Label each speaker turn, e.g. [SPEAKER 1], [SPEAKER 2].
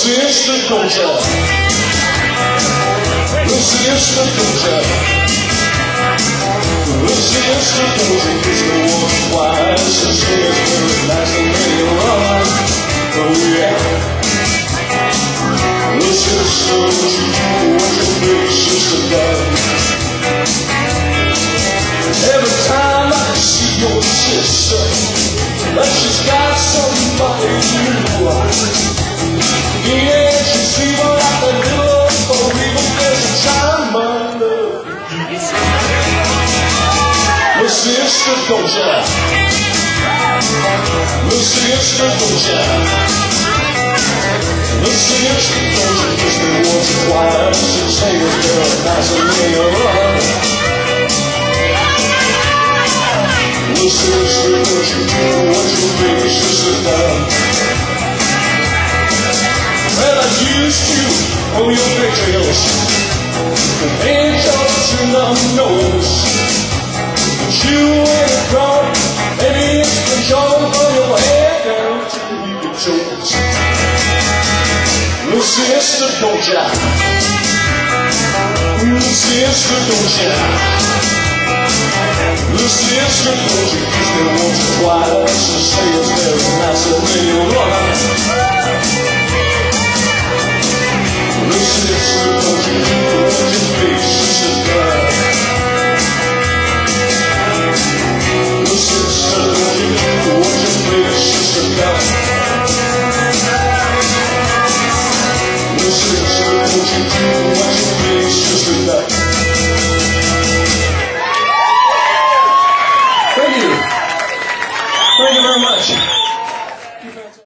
[SPEAKER 1] sister you? The sister you? The sister? Kiss me once or twice and say it's very nice and later on. Oh yeah. The sister don't you? What your big sister does. Every time I see your sister, that she's got somebody new. You. The sister don't ya? The sister don't ya? The ya? Kiss me once or twice and say it's very nice and later on. The sister don't you do what your big sister does? Well, I used to on your pictures don't ya? Sister don't ya? The sister don't you kiss me once or twice and say it's very nice